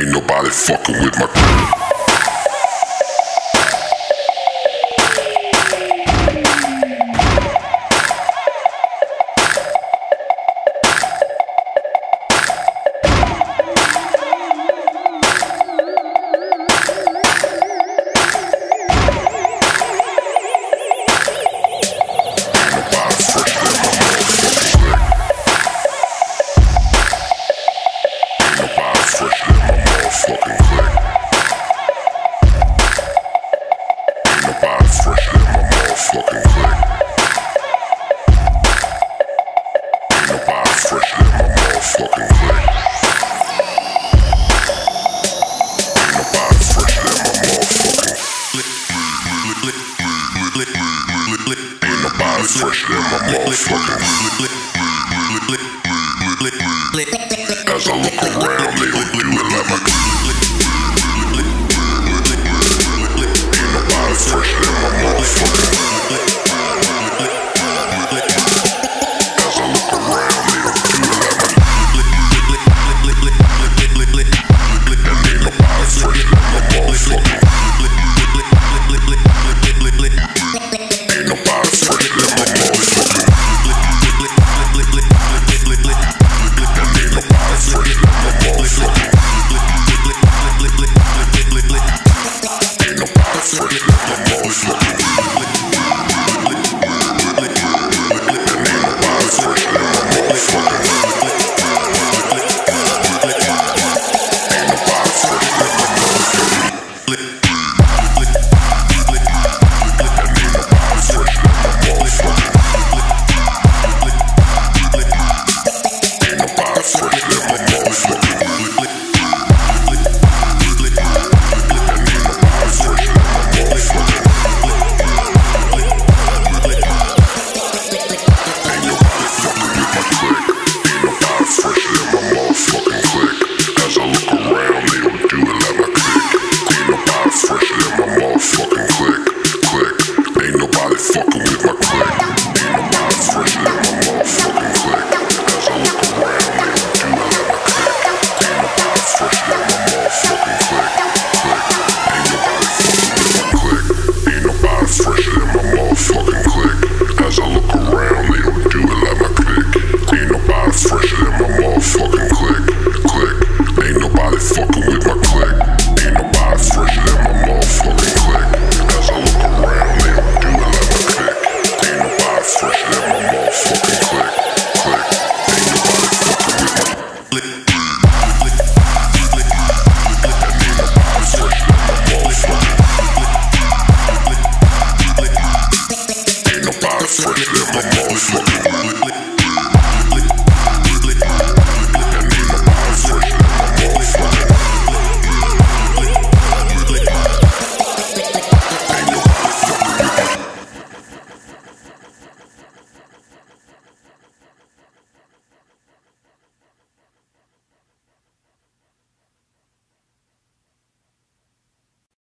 Ain't nobody fucking with my clique. my motherfucking As I look around, they don't do it fresh than my motherfucking